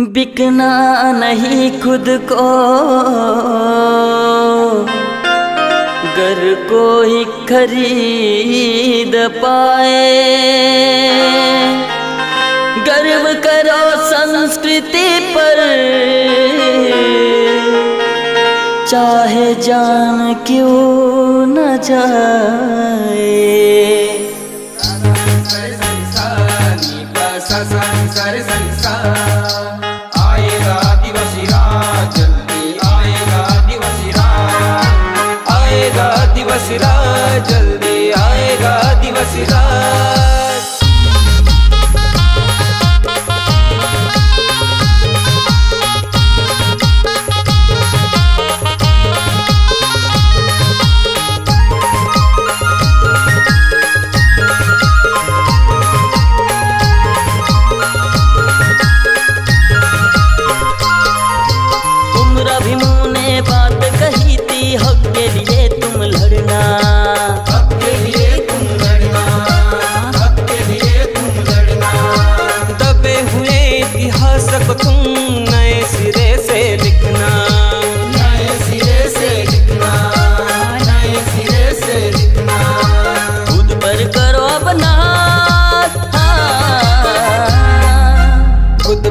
बिकना नहीं खुद को। गर कोई खरीद पाए। गर्व करो संस्कृति पर। चाहे जान क्यों न जाए। रात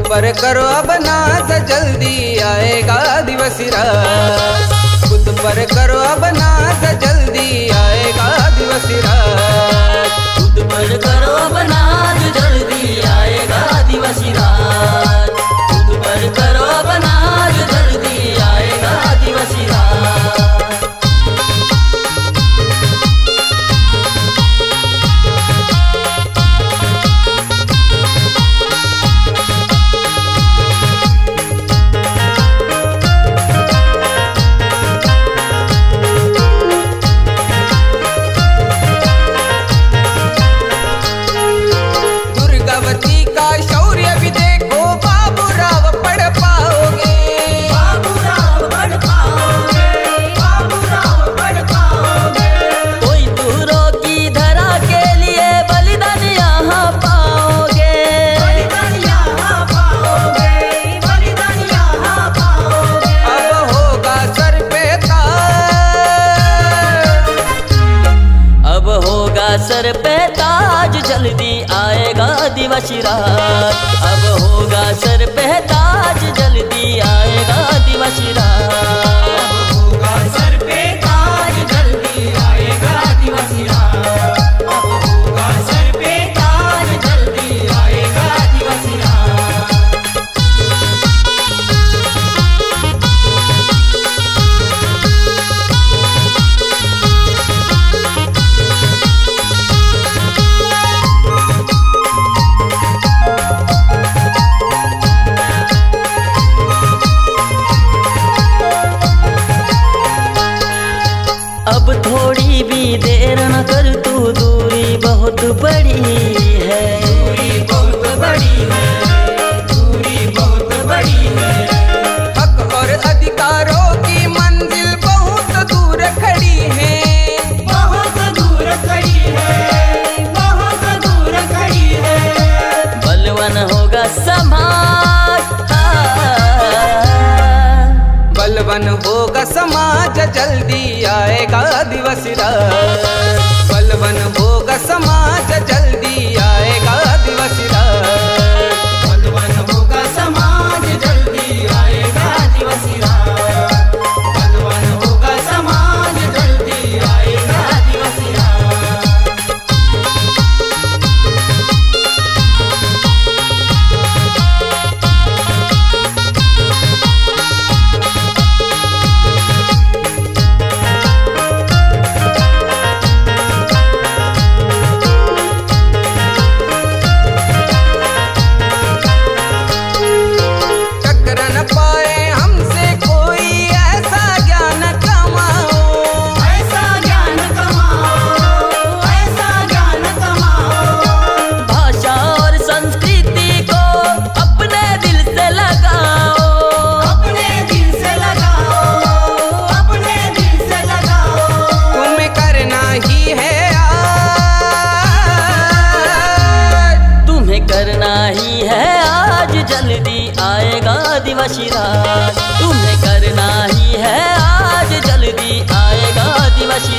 पर करो, अब नाच जल्दी आएगा दिवस खुद पर करो, अब नाच जल्दी आएगा दिवस आएगा दिवस रात अब होगा सर पे ताज जल्दी आएगा दिवस बड़ी है। दूरी बहुत बड़ी है दूरी बहुत बड़ी है हक और अधिकारों की मंजिल बहुत दूर खड़ी है। बहुत दूर खड़ी है बहुत दूर खड़ी है। बलवन होगा समाज बलवन होगा समाज जल्दी आएगा दिवस रात। बलवन होगा समाज शिरा। तुम्हें करना ही है आज जल्दी आएगा दिवस